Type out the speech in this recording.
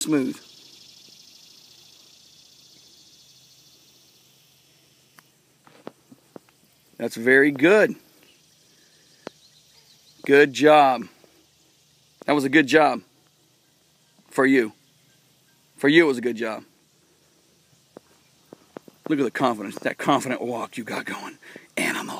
smooth. That's very good. Good job. That was a good job for you. For you, it was a good job. Look at the confidence, that confident walk you got going. animal.